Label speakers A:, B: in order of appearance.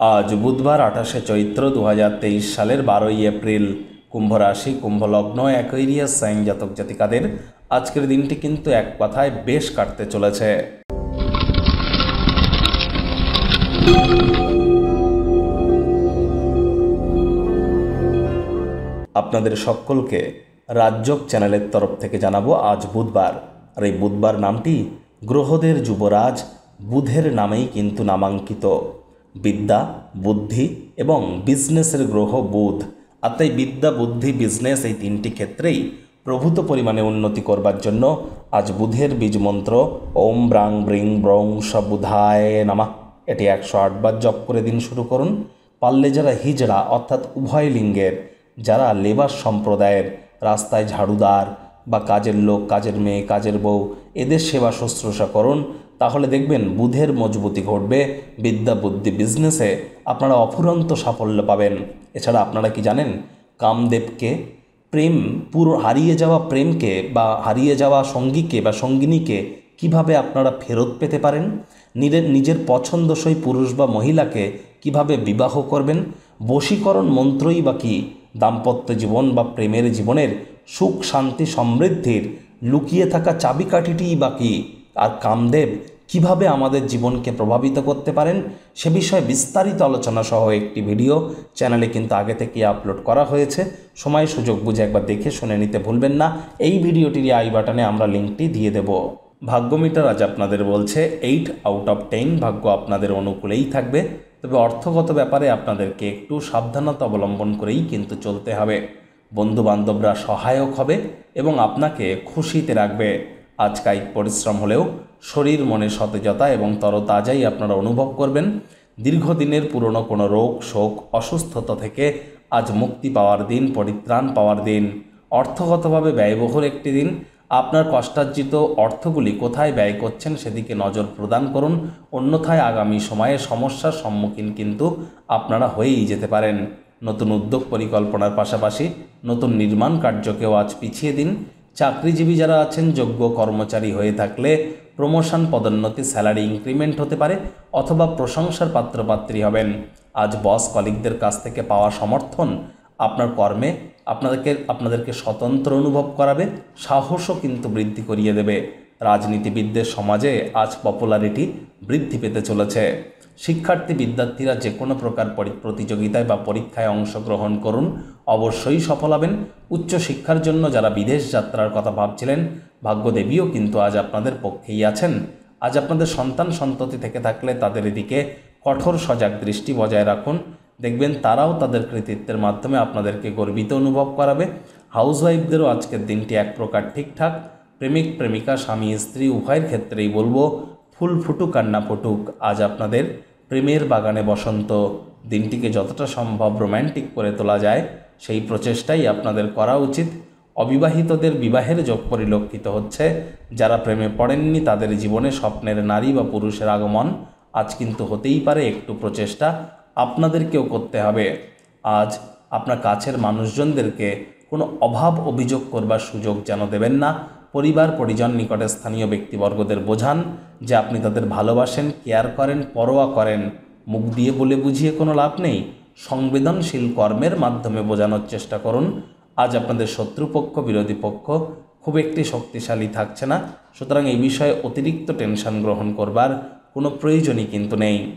A: আজ বুধবার আঠাশে চৈত্র দু হাজার তেইশ সালের বারোই এপ্রিল। কুম্ভ রাশি কুম্ভ লগ্ন অ্যাকোয়ারিয়াস সাইন জাতক জাতিকাদের আজকের দিনটি কিন্তু এক কথায় বেশ কাটতে চলেছে। আপনাদের সকলকে রাজ্যক চ্যানেলের তরফ থেকে জানাব আজ বুধবার। আর এই বুধবার নামটি গ্রহদের যুবরাজ বুধের নামেই কিন্তু নামাঙ্কিত। বিদ্যা, বুদ্ধি এবং বিজনেসের গ্রহ বুধ। আর তাই বিদ্যা, বুদ্ধি, বিজনেস এই তিনটি ক্ষেত্রেই প্রভূত পরিমাণে উন্নতি করবার জন্য আজ বুধের বীজ মন্ত্র ওম ব্রাং ব্রিং ব্রং বুধায় নামা এটি একশো আটবার জপ করে দিন শুরু করুন। পারলে যারা হিজড়া, অর্থাৎ উভয় লিঙ্গের, যারা লেবার সম্প্রদায়ের, রাস্তায় ঝাড়ুদার বা কাজের লোক, কাজের মেয়ে, কাজের বউ, এদের সেবা শুশ্রূষা করুন। তাহলে দেখবেন বুধের মজবুতি ঘটবে, বিদ্যা বুদ্ধি বিজনেসে আপনারা অফুরন্ত সাফল্য পাবেন। এছাড়া আপনারা কি জানেন, কামদেবকে প্রেম, পুরো হারিয়ে যাওয়া প্রেমকে বা হারিয়ে যাওয়া সঙ্গীকে বা সঙ্গিনীকে কীভাবে আপনারা ফেরত পেতে পারেন? নিজের নিজের পছন্দসই পুরুষ বা মহিলাকে কীভাবে বিবাহ করবেন? বশীকরণ মন্ত্রই বা কি দাম্পত্য জীবন বা প্রেমের জীবনের সুখ, শান্তি, সমৃদ্ধির লুকিয়ে থাকা চাবিকাঠিটিই বা কি? আর কামদেব কীভাবে আমাদের জীবনকে প্রভাবিত করতে পারেন, সে বিষয়ে বিস্তারিত আলোচনা সহ একটি ভিডিও চ্যানেলে কিন্তু আগে থেকে আপলোড করা হয়েছে। সময়, সুযোগ বুঝে একবার দেখে শুনে নিতে ভুলবেন না। এই ভিডিওটির আই বাটনে আমরা লিঙ্কটি দিয়ে দেব। ভাগ্য মিটার আজ আপনাদের বলছে এইট আউট অফ টেন ভাগ্য আপনাদের অনুকূলেই থাকবে। তবে অর্থগত ব্যাপারে আপনাদেরকে একটু সাবধানতা অবলম্বন করেই কিন্তু চলতে হবে। বন্ধু বান্ধবরা সহায়ক হবে এবং আপনাকে খুশিতে রাখবে। আজ কায়িক পরিশ্রম হলেও শরীর, মনে সতেজতা এবং তরতাজাই আপনারা অনুভব করবেন। দীর্ঘদিনের পুরনো কোনো রোগ, শোক, অসুস্থতা থেকে আজ মুক্তি পাওয়ার দিন, পরিত্রাণ পাওয়ার দিন। অর্থগতভাবে ব্যয়বহুল একটি দিন। আপনার কষ্টার্জিত অর্থগুলি কোথায় ব্যয় করছেন সেদিকে নজর প্রদান করুন। অন্যথায় আগামী সময়ে সমস্যার সম্মুখীন কিন্তু আপনারা হয়েই যেতে পারেন। নতুন উদ্যোগ পরিকল্পনার পাশাপাশি নতুন নির্মাণ কার্যকেও আজ পিছিয়ে দিন। চাকরিজীবী যারা আছেন, যোগ্য কর্মচারী হয়ে থাকলে প্রমোশন পদোন্নতি স্যালারি ইনক্রিমেন্ট হতে পারে অথবা প্রশংসার পাত্রপাত্রী হবেন। আজ বস কলিগদের কাছ থেকে পাওয়া সমর্থন আপনার কর্মে আপনাদেরকে আপনাদেরকে স্বতন্ত্র অনুভব করাবে, সাহসও কিন্তু বৃদ্ধি করিয়ে দেবে। রাজনীতিবিদদের সমাজে আজ পপুলারিটি বৃদ্ধি পেতে চলেছে। শিক্ষার্থী বিদ্যার্থীরা যে কোনো প্রকার প্রতিযোগিতায় বা পরীক্ষায় অংশগ্রহণ করুন, অবশ্যই সফল হবেন। উচ্চশিক্ষার জন্য যারা বিদেশ যাত্রার কথা ভাবছিলেন, ভাগ্যদেবীও কিন্তু আজ আপনাদের পক্ষেই আছেন। আজ আপনাদের সন্তান সন্ততি থেকে থাকলে তাদের এদিকে কঠোর সজাগ দৃষ্টি বজায় রাখুন। দেখবেন তারাও তাদের কৃতিত্বের মাধ্যমে আপনাদেরকে গর্বিত অনুভব করাবে। হাউসওয়াইফদেরও আজকের দিনটি এক প্রকার ঠিকঠাক। প্রেমিক, প্রেমিকা, স্বামী, স্ত্রী, উভয়ের ক্ষেত্রেই বলব, ফুল ফুটুক আর না ফুটুক, আজ আপনাদের প্রেমের বাগানে বসন্ত। দিনটিকে যতটা সম্ভব রোম্যান্টিক করে তোলা যায়, সেই প্রচেষ্টাই আপনাদের করা উচিত। অবিবাহিতদের বিবাহের যোগ পরিলক্ষিত হচ্ছে। যারা প্রেমে পড়েননি, তাদের জীবনে স্বপ্নের নারী বা পুরুষের আগমন আজ কিন্তু হতেই পারে একটু প্রচেষ্টা। আপনাদেরকেও করতে হবে। আজ আপনার কাছের মানুষজনদেরকে কোনো অভাব অভিযোগ করবার সুযোগ যেন দেবেন না। পরিবার, পরিজন নিকটে স্থানীয় ব্যক্তিবর্গদের বোঝান যে আপনি তাদের ভালোবাসেন, কেয়ার করেন, পরোয়া করেন। মুখ দিয়ে বলে বুঝিয়ে কোনো লাভ নেই। সংবেদনশীল কর্মের মাধ্যমে বোঝানোর চেষ্টা করুন। আজ আপনাদের শত্রুপক্ষ, বিরোধী পক্ষ খুব একটি শক্তিশালী থাকছে না। সুতরাং এই বিষয়ে অতিরিক্ত টেনশন গ্রহণ করবার কোনো প্রয়োজনই কিন্তু নেই।